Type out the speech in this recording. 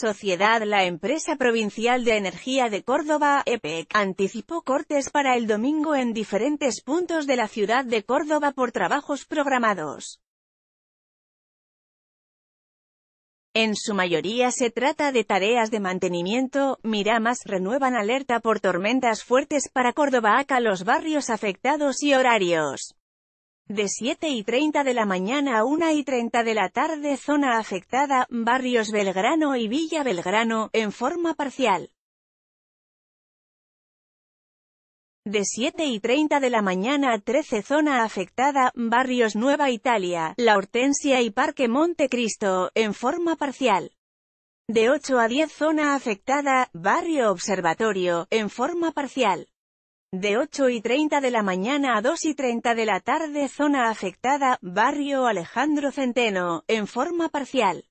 Sociedad La empresa provincial de energía de Córdoba, EPEC, anticipó cortes para el domingo en diferentes puntos de la ciudad de Córdoba por trabajos programados. En su mayoría se trata de tareas de mantenimiento, Miramas renuevan alerta por tormentas fuertes para Córdoba acá los barrios afectados y horarios. De 7 y 30 de la mañana a 1 y 30 de la tarde zona afectada, barrios Belgrano y Villa Belgrano, en forma parcial. de 7 y 30 de la mañana a 13 zona afectada, barrios Nueva Italia, La Hortensia y Parque Montecristo, en forma parcial. De 8 a 10 zona afectada, barrio Observatorio, en forma parcial. De 8 y 30 de la mañana a 2 y 30 de la tarde zona afectada, barrio Alejandro Centeno, en forma parcial.